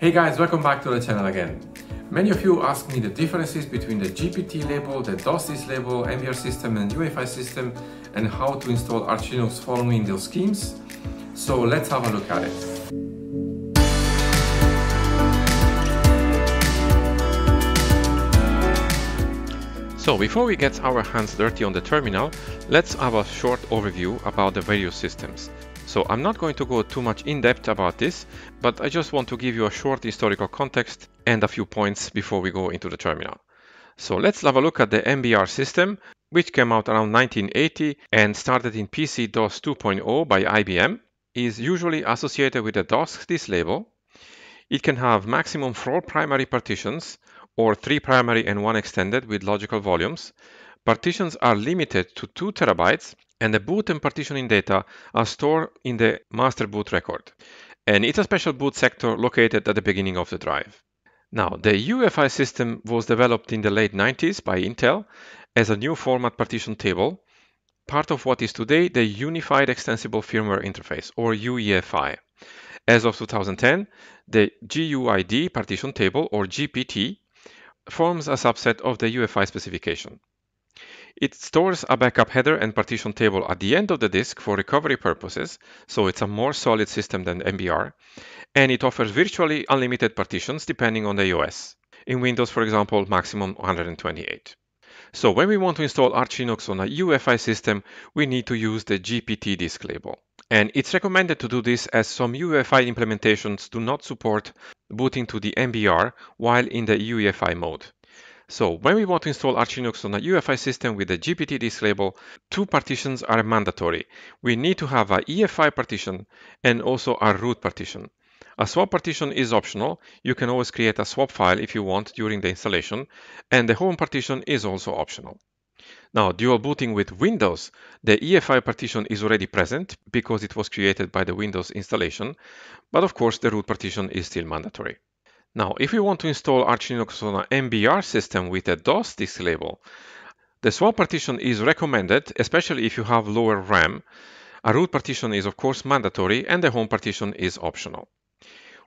Hey guys, welcome back to the channel again. Many of you ask me the differences between the GPT label, the DOS disk label, MBR system and UEFI system and how to install Arch Linux following those schemes. So let's have a look at it. So before we get our hands dirty on the terminal, let's have a short overview about the various systems. So I'm not going to go too much in depth about this, but I just want to give you a short historical context and a few points before we go into the terminal. So let's have a look at the MBR system, which came out around 1980 and started in PC DOS 2.0 by IBM, is usually associated with the DOS disk label. It can have maximum four primary partitions or three primary and one extended with logical volumes. Partitions are limited to two terabytes and the boot and partitioning data are stored in the master boot record. And it's a special boot sector located at the beginning of the drive. Now, the UEFI system was developed in the late 90s by Intel as a new format partition table, part of what is today the Unified Extensible Firmware Interface, or UEFI. As of 2010, the GUID partition table, or GPT, forms a subset of the UEFI specification. It stores a backup header and partition table at the end of the disk for recovery purposes, so it's a more solid system than MBR, and it offers virtually unlimited partitions depending on the OS. In Windows, for example, maximum 128. So when we want to install Arch Linux on a UEFI system, we need to use the GPT disk label. And it's recommended to do this as some UEFI implementations do not support booting to the MBR while in the UEFI mode. So when we want to install Arch Linux on a UEFI system with the GPT disk label, two partitions are mandatory. We need to have a EFI partition and also a root partition. A swap partition is optional. You can always create a swap file if you want during the installation, and the home partition is also optional. Now, dual booting with Windows, the EFI partition is already present because it was created by the Windows installation, but of course the root partition is still mandatory. Now, if you want to install Arch Linux on an MBR system with a DOS disk label, the swap partition is recommended, especially if you have lower RAM. A root partition is of course mandatory and the home partition is optional.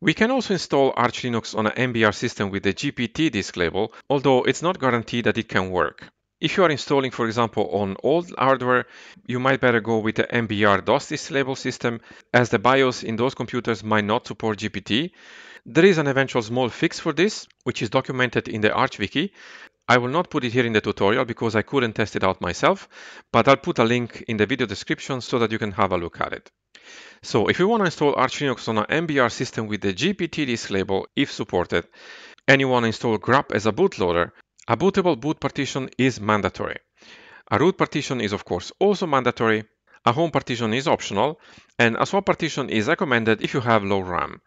We can also install Arch Linux on an MBR system with the GPT disk label, although it's not guaranteed that it can work. If you are installing, for example, on old hardware, you might better go with the MBR DOS disk label system, as the BIOS in those computers might not support GPT, there is an eventual small fix for this, which is documented in the Arch Wiki. I will not put it here in the tutorial because I couldn't test it out myself, but I'll put a link in the video description so that you can have a look at it. So if you want to install Arch Linux on an MBR system with the GPT disk label, if supported, and you want to install grub as a bootloader, a bootable boot partition is mandatory. A root partition is of course also mandatory, a home partition is optional, and a swap partition is recommended if you have low RAM.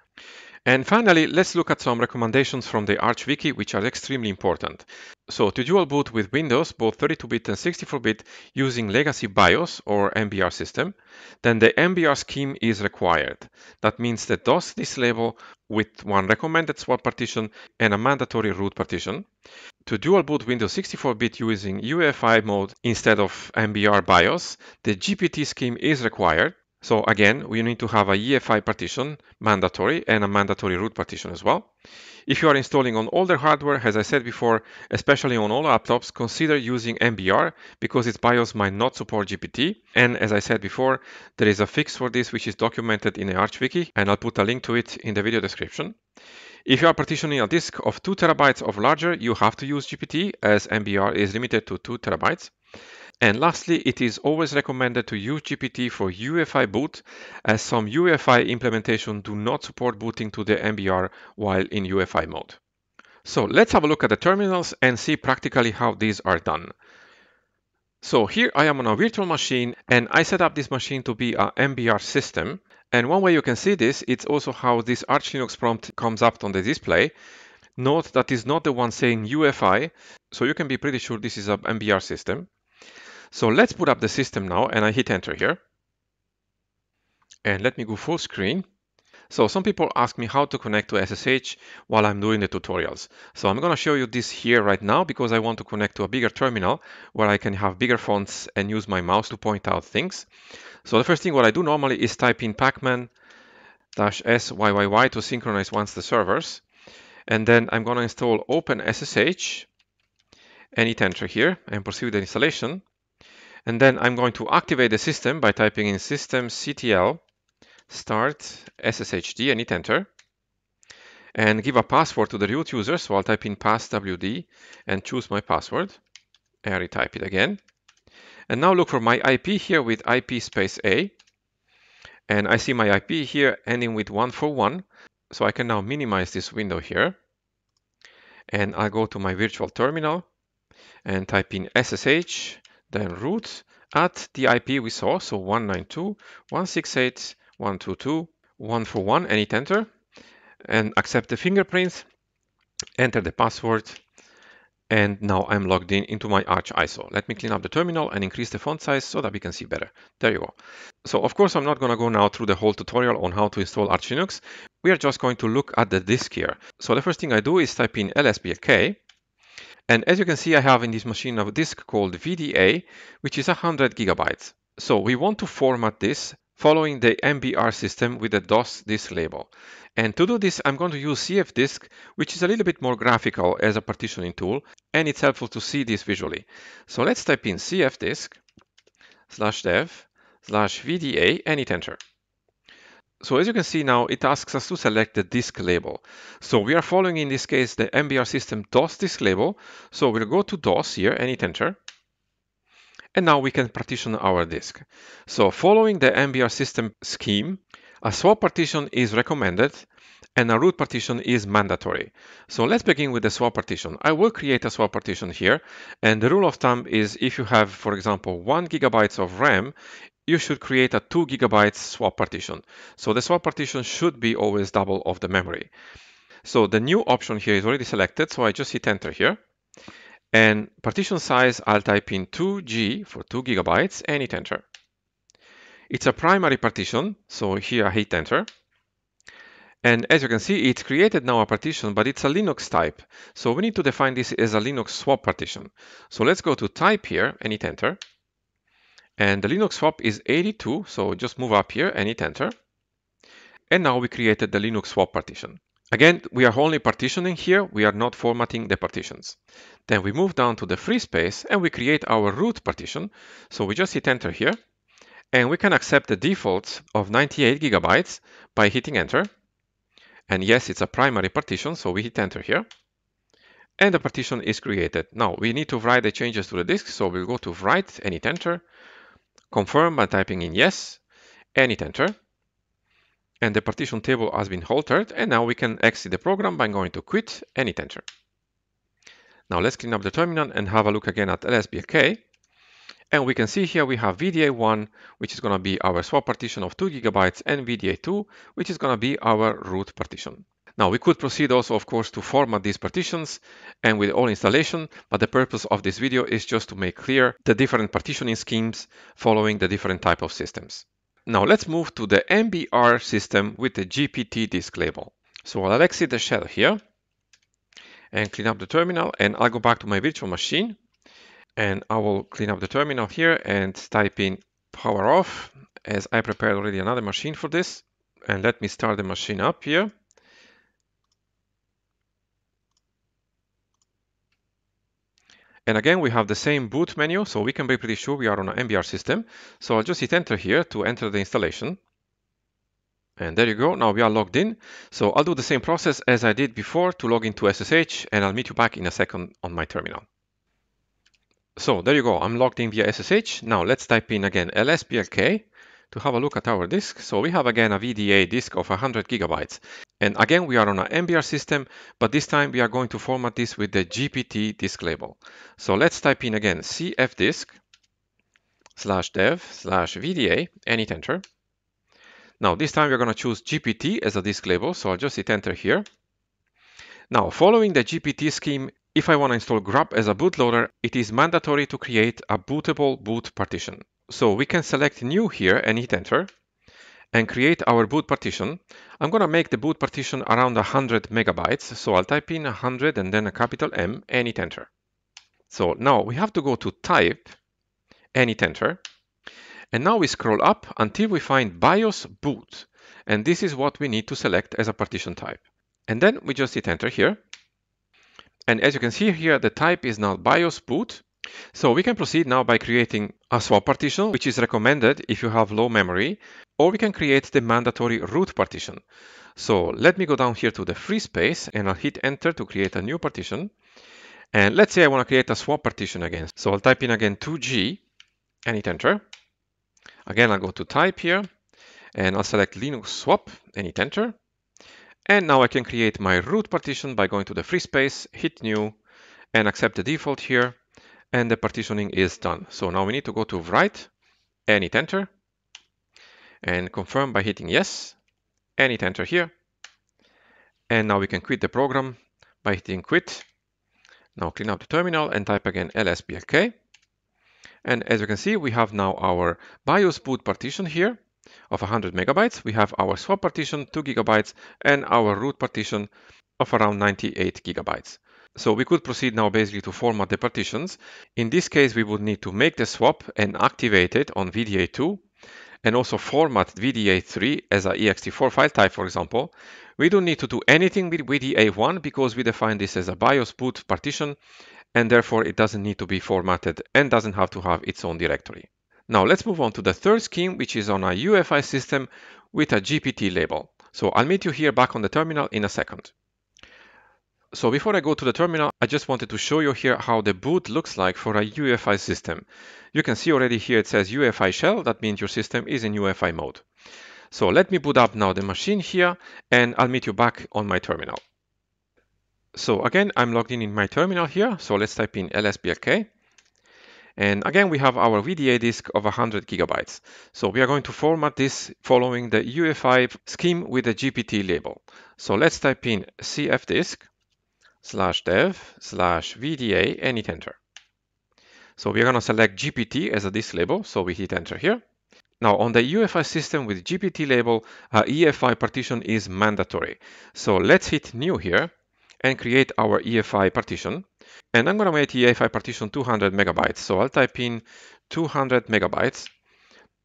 And finally, let's look at some recommendations from the Arch Wiki, which are extremely important. So to dual boot with Windows, both 32-bit and 64-bit, using legacy BIOS or MBR system, then the MBR scheme is required. That means the DOS disk label with one recommended swap partition and a mandatory root partition. To dual boot Windows 64-bit using UEFI mode instead of MBR BIOS, the GPT scheme is required. So again, we need to have a EFI partition, mandatory, and a mandatory root partition as well. If you are installing on older hardware, as I said before, especially on all laptops, consider using MBR because its BIOS might not support GPT. And as I said before, there is a fix for this which is documented in the ArchWiki, and I'll put a link to it in the video description. If you are partitioning a disk of 2 terabytes or larger, you have to use GPT as MBR is limited to 2 terabytes. And lastly, it is always recommended to use GPT for UEFI boot, as some UEFI implementation do not support booting to the MBR while in UEFI mode. So let's have a look at the terminals and see practically how these are done. So here I am on a virtual machine and I set up this machine to be a MBR system. And one way you can see this, it's also how this Arch Linux prompt comes up on the display. Note that is not the one saying UEFI, so you can be pretty sure this is a MBR system. So let's put up the system now and I hit enter here. And let me go full screen. So some people ask me how to connect to SSH while I'm doing the tutorials. So I'm going to show you this here right now because I want to connect to a bigger terminal where I can have bigger fonts and use my mouse to point out things. So the first thing what I do normally is type in pacman s yyyy to synchronize once the servers. And then I'm going to install OpenSSH and hit enter here and proceed with the installation. And then I'm going to activate the system by typing in systemctl start sshd and hit enter. And give a password to the root user. So I'll type in passwd and choose my password. And retype it again. And now look for my IP here with IP space A. And I see my IP here ending with 141. So I can now minimize this window here. And I'll go to my virtual terminal and type in SSH, then root at the IP we saw, so 192.168.122.141, and hit enter, and accept the fingerprint, enter the password, and now I'm logged in into my Arch ISO. Let me clean up the terminal and increase the font size so that we can see better. There you go. So of course, I'm not going to go now through the whole tutorial on how to install Arch Linux. We are just going to look at the disk here. So the first thing I do is type in lsblk. And as you can see, I have in this machine a disk called VDA, which is 100 gigabytes. So we want to format this following the MBR system with the DOS disk label. And to do this, I'm going to use cfdisk, which is a little bit more graphical as a partitioning tool, and it's helpful to see this visually. So let's type in cfdisk slash dev slash VDA and hit enter. So as you can see now, it asks us to select the disk label. So we are following in this case the MBR system DOS disk label. So we'll go to DOS here and hit enter. And now we can partition our disk. So following the MBR system scheme, a swap partition is recommended and a root partition is mandatory. So let's begin with the swap partition. I will create a swap partition here. And the rule of thumb is if you have, for example, one gigabytes of RAM, you should create a two gigabytes swap partition. So the swap partition should be always double of the memory. So the new option here is already selected. So I just hit enter here. And partition size, I'll type in 2G for 2 gigabytes and hit enter. It's a primary partition, so here I hit enter. And as you can see, it's created now a partition, but it's a Linux type. So we need to define this as a Linux swap partition. So let's go to type here and hit enter. And the Linux swap is 82, so just move up here and hit enter. And now we created the Linux swap partition. Again, we are only partitioning here, we are not formatting the partitions. Then we move down to the free space and we create our root partition. So we just hit enter here and we can accept the default of 98 gigabytes by hitting enter. And yes, it's a primary partition, so we hit enter here. And the partition is created. Now we need to write the changes to the disk, so we'll go to write and hit enter. Confirm by typing in yes and hit enter. And the partition table has been altered, and now we can exit the program by going to quit and hit enter. Now let's clean up the terminal and have a look again at lsblk. And we can see here we have VDA1, which is going to be our swap partition of 2 gigabytes, and VDA2, which is going to be our root partition. Now we could proceed also, of course, to format these partitions and with all installation, but the purpose of this video is just to make clear the different partitioning schemes following the different type of systems. Now let's move to the MBR system with the GPT disk label. So I'll exit the shell here and clean up the terminal and I'll go back to my virtual machine and I will clean up the terminal here and type in power off as I prepared already another machine for this. And let me start the machine up here. And again, we have the same boot menu, so we can be pretty sure we are on an MBR system. So I'll just hit enter here to enter the installation. And there you go, now we are logged in. So I'll do the same process as I did before to log into SSH, and I'll meet you back in a second on my terminal. So there you go, I'm logged in via SSH. Now let's type in again lsblk to have a look at our disk. So we have again a VDA disk of 100 gigabytes. And again, we are on an MBR system, but this time we are going to format this with the GPT disk label. So let's type in again cfdisk slash dev slash VDA and hit enter. Now this time we're going to choose GPT as a disk label, so I'll just hit enter here. Now following the GPT scheme, if I want to install grub as a bootloader, it is mandatory to create a bootable boot partition. So we can select new here and hit enter and create our boot partition. I'm going to make the boot partition around 100 megabytes. So I'll type in 100 and then a capital M and hit enter. So now we have to go to type and hit enter. And now we scroll up until we find BIOS boot. And this is what we need to select as a partition type. And then we just hit enter here. And as you can see here, the type is now BIOS boot. So we can proceed now by creating a swap partition, which is recommended if you have low memory, or we can create the mandatory root partition. So let me go down here to the free space and I'll hit enter to create a new partition. And let's say I want to create a swap partition again. So I'll type in again 2G and hit enter. Again, I'll go to type here and I'll select Linux swap and hit enter. And now I can create my root partition by going to the free space, hit new and accept the default here. And the partitioning is done. So now we need to go to write and hit enter and confirm by hitting yes and hit enter here. And now we can quit the program by hitting quit. Now clean up the terminal and type again lsblk. And as you can see, we have now our BIOS boot partition here of 100 megabytes. We have our swap partition, 2 gigabytes, and our root partition of around 98 gigabytes. So we could proceed now basically to format the partitions. In this case, we would need to make the swap and activate it on VDA2 and also format VDA3 as a ext4 file type, for example. We don't need to do anything with VDA1 because we define this as a BIOS boot partition and therefore it doesn't need to be formatted and doesn't have to have its own directory. Now let's move on to the third scheme, which is on a UEFI system with a GPT label. So I'll meet you here back on the terminal in a second. So before I go to the terminal, I just wanted to show you here how the boot looks like for a UEFI system. You can see already here it says UEFI shell, that means your system is in UEFI mode. So let me boot up now the machine here and I'll meet you back on my terminal. So again, I'm logged in in my terminal here. So let's type in lsblk. And again, we have our VDA disk of 100 gigabytes. So we are going to format this following the UEFI scheme with the GPT label. So let's type in cfdisk slash dev slash VDA and hit enter. So we're going to select GPT as a disk label. So we hit enter here. Now on the UEFI system with GPT label, uh, EFI partition is mandatory. So let's hit new here and create our EFI partition. And I'm going to make EFI partition 200 megabytes. So I'll type in 200 megabytes.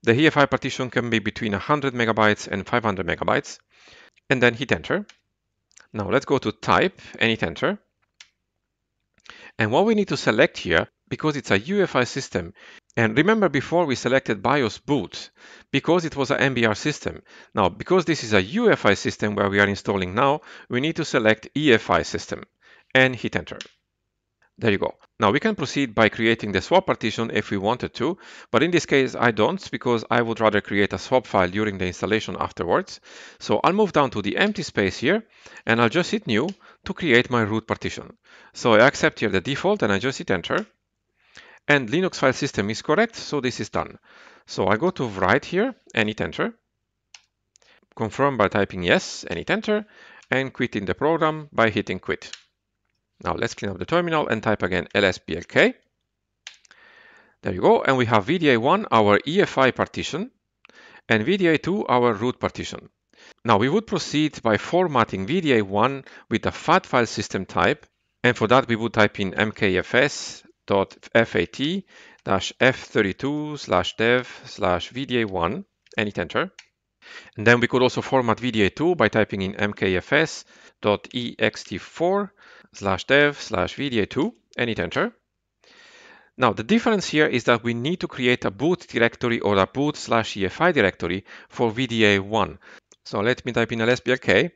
The EFI partition can be between 100 megabytes and 500 megabytes. And then hit enter. Now let's go to type and hit enter. And what we need to select here, because it's a UEFI system, and remember before we selected BIOS boot, because it was an MBR system. Now, because this is a UEFI system where we are installing now, we need to select EFI system and hit enter. There you go. Now we can proceed by creating the swap partition if we wanted to, but in this case I don't because I would rather create a swap file during the installation afterwards. So I'll move down to the empty space here and I'll just hit new to create my root partition. So I accept here the default and I just hit enter. And Linux file system is correct, so this is done. So I go to write here and hit enter. Confirm by typing yes and hit enter and quit in the program by hitting quit. Now let's clean up the terminal and type again lsblk. There you go. And we have VDA1, our EFI partition, and VDA2, our root partition. Now we would proceed by formatting VDA1 with the FAT file system type. And for that, we would type in mkfs.fat-f32 slash dev slash VDA1 and hit enter. And then we could also format VDA2 by typing in mkfs.ext4 slash dev slash VDA2 and hit enter. Now the difference here is that we need to create a boot directory or a boot slash EFI directory for VDA1. So let me type in lsblk.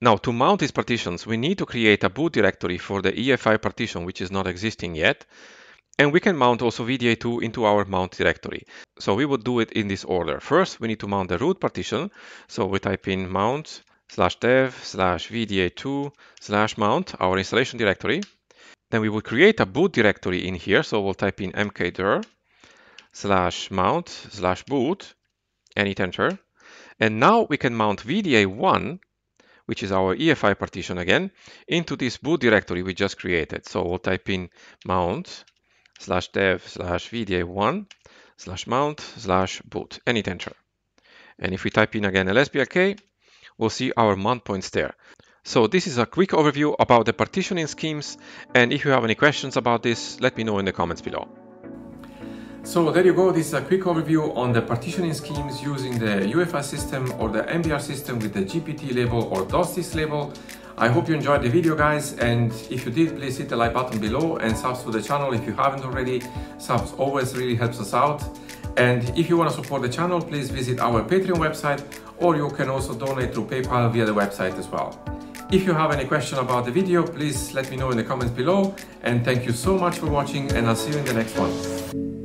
Now to mount these partitions, we need to create a boot directory for the EFI partition, which is not existing yet. And we can mount also VDA2 into our mount directory. So we would do it in this order. First, we need to mount the root partition. So we type in mount slash dev slash VDA2 slash mount, our installation directory. Then we will create a boot directory in here. So we'll type in mkdir slash mount slash boot and hit enter. And now we can mount VDA1, which is our EFI partition again, into this boot directory we just created. So we'll type in mount slash dev slash VDA1 slash mount slash boot and hit enter. And if we type in again lsblk, we'll see our mount points there. So this is a quick overview about the partitioning schemes and if you have any questions about this, let me know in the comments below. So there you go, this is a quick overview on the partitioning schemes using the UEFI system or the MBR system with the GPT label or DOS disk label. I hope you enjoyed the video guys and if you did please hit the like button below and subscribe to the channel if you haven't already. Subs always really helps us out. And if you want to support the channel please visit our Patreon website or you can also donate through PayPal via the website as well. If you have any question about the video please let me know in the comments below and thank you so much for watching and I'll see you in the next one.